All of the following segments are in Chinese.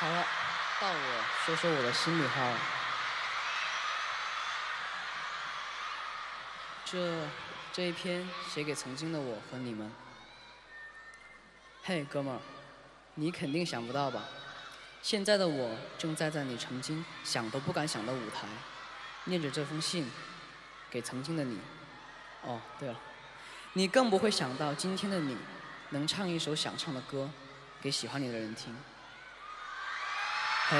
好了，到我说说我的心里话了。这这一篇写给曾经的我和你们。嘿，哥们儿，你肯定想不到吧？现在的我正站在你曾经想都不敢想的舞台，念着这封信给曾经的你。哦，对了，你更不会想到今天的你能唱一首想唱的歌给喜欢你的人听。嘿，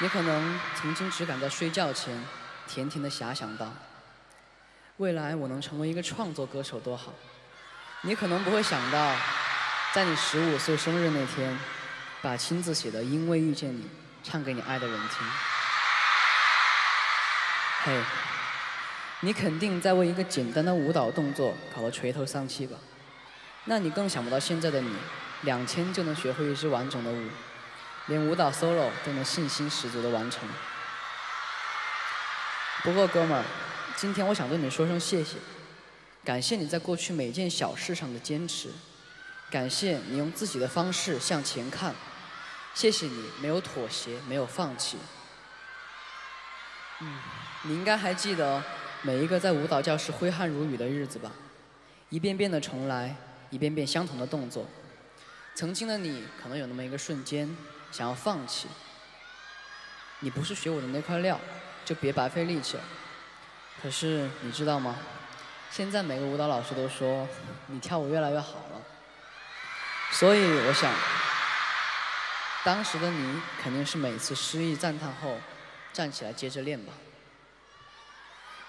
你可能曾经只敢在睡觉前甜甜的遐想到，未来我能成为一个创作歌手多好。你可能不会想到，在你十五岁生日那天，把亲自写的《因为遇见你》唱给你爱的人听。嘿，你肯定在为一个简单的舞蹈动作搞得垂头丧气吧？那你更想不到现在的你，两天就能学会一支完整的舞。连舞蹈 solo 都能信心十足的完成。不过哥们儿，今天我想对你说声谢谢，感谢你在过去每件小事上的坚持，感谢你用自己的方式向前看，谢谢你没有妥协，没有放弃。嗯，你应该还记得每一个在舞蹈教室挥汗如雨的日子吧？一遍遍的重来，一遍遍相同的动作。曾经的你，可能有那么一个瞬间。想要放弃，你不是学我的那块料，就别白费力气了。可是你知道吗？现在每个舞蹈老师都说你跳舞越来越好了。所以我想，当时的你肯定是每次失意赞叹后，站起来接着练吧。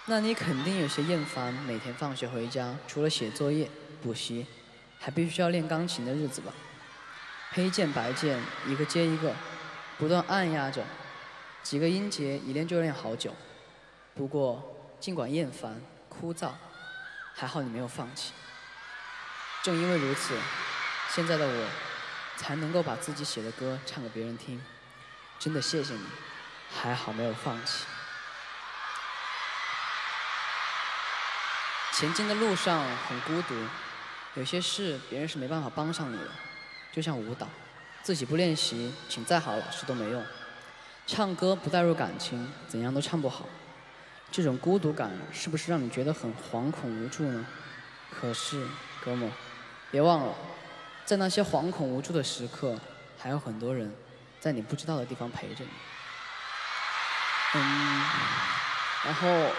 那你肯定有些厌烦每天放学回家，除了写作业、补习，还必须要练钢琴的日子吧？黑键白键一个接一个，不断按压着，几个音节一练就练好久。不过尽管厌烦枯燥，还好你没有放弃。正因为如此，现在的我才能够把自己写的歌唱给别人听。真的谢谢你，还好没有放弃。前进的路上很孤独，有些事别人是没办法帮上你的。就像舞蹈，自己不练习，请再好老师都没用。唱歌不带入感情，怎样都唱不好。这种孤独感是不是让你觉得很惶恐无助呢？可是，哥们，别忘了，在那些惶恐无助的时刻，还有很多人在你不知道的地方陪着你。嗯，然后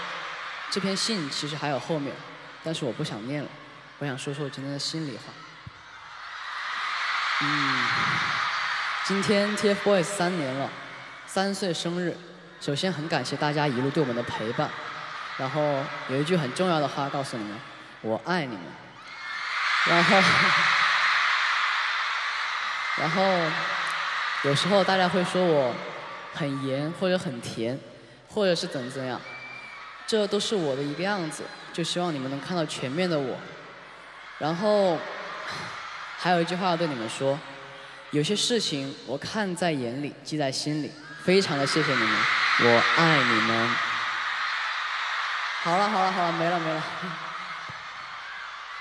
这篇信其实还有后面，但是我不想念了，我想说说我今天的心里话。嗯，今天 TFBOYS 三年了，三岁生日。首先很感谢大家一路对我们的陪伴，然后有一句很重要的话告诉你们：我爱你们。然后，然后有时候大家会说我很严或者很甜，或者是怎么怎样，这都是我的一个样子。就希望你们能看到全面的我。然后。还有一句话要对你们说，有些事情我看在眼里，记在心里，非常的谢谢你们，我爱你们。好了好了好了，没了没了。